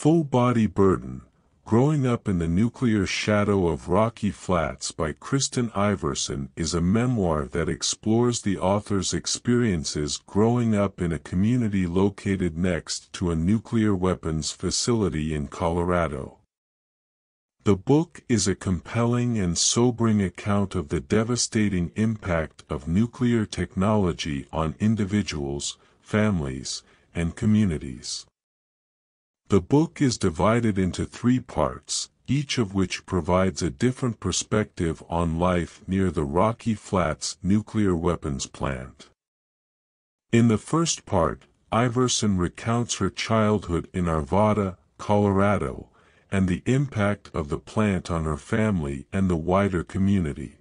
Full Body Burden, Growing Up in the Nuclear Shadow of Rocky Flats by Kristen Iversen is a memoir that explores the author's experiences growing up in a community located next to a nuclear weapons facility in Colorado. The book is a compelling and sobering account of the devastating impact of nuclear technology on individuals, families, and communities. The book is divided into three parts, each of which provides a different perspective on life near the Rocky Flats nuclear weapons plant. In the first part, Iversen recounts her childhood in Arvada, Colorado, and the impact of the plant on her family and the wider community.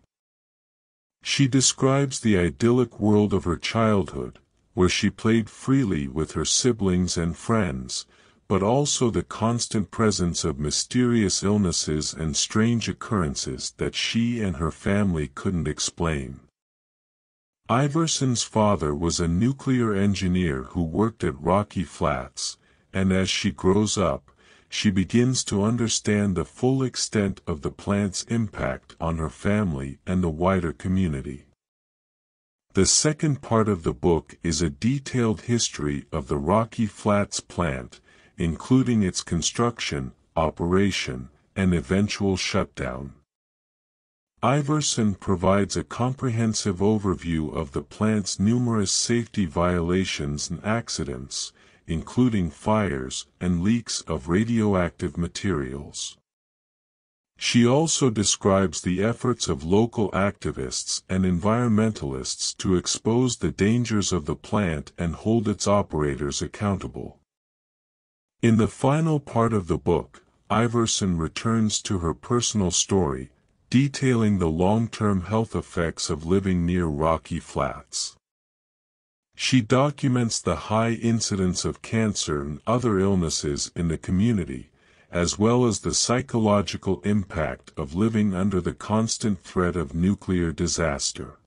She describes the idyllic world of her childhood, where she played freely with her siblings and friends, but also the constant presence of mysterious illnesses and strange occurrences that she and her family couldn't explain. Iversen's father was a nuclear engineer who worked at Rocky Flats, and as she grows up, she begins to understand the full extent of the plant's impact on her family and the wider community. The second part of the book is a detailed history of the Rocky Flats plant including its construction, operation, and eventual shutdown. Iversen provides a comprehensive overview of the plant's numerous safety violations and accidents, including fires and leaks of radioactive materials. She also describes the efforts of local activists and environmentalists to expose the dangers of the plant and hold its operators accountable. In the final part of the book, Iversen returns to her personal story, detailing the long-term health effects of living near Rocky Flats. She documents the high incidence of cancer and other illnesses in the community, as well as the psychological impact of living under the constant threat of nuclear disaster.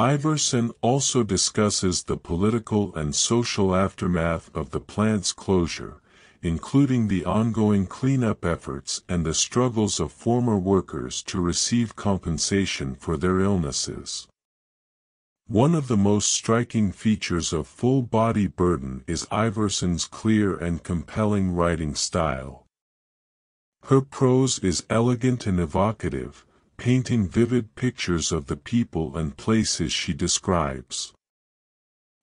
Iversen also discusses the political and social aftermath of the plant's closure, including the ongoing cleanup efforts and the struggles of former workers to receive compensation for their illnesses. One of the most striking features of Full Body Burden is Iversen's clear and compelling writing style. Her prose is elegant and evocative, painting vivid pictures of the people and places she describes.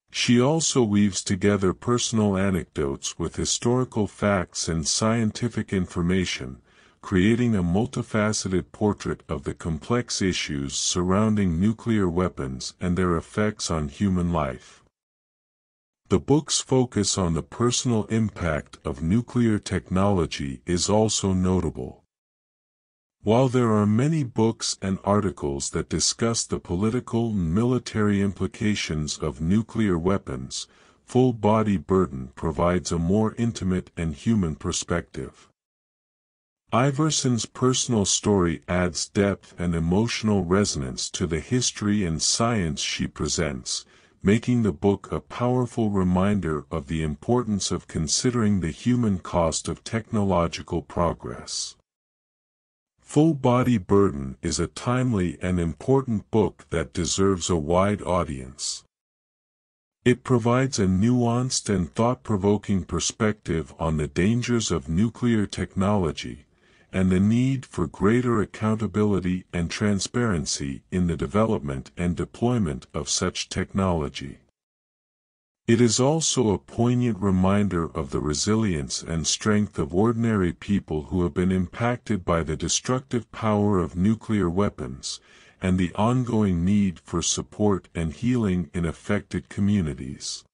She also weaves together personal anecdotes with historical facts and scientific information, creating a multifaceted portrait of the complex issues surrounding nuclear weapons and their effects on human life. The book's focus on the personal impact of nuclear technology is also notable. While there are many books and articles that discuss the political and military implications of nuclear weapons, Full Body Burden provides a more intimate and human perspective. Iversen's personal story adds depth and emotional resonance to the history and science she presents, making the book a powerful reminder of the importance of considering the human cost of technological progress. Full Body Burden is a timely and important book that deserves a wide audience. It provides a nuanced and thought-provoking perspective on the dangers of nuclear technology, and the need for greater accountability and transparency in the development and deployment of such technology. It is also a poignant reminder of the resilience and strength of ordinary people who have been impacted by the destructive power of nuclear weapons, and the ongoing need for support and healing in affected communities.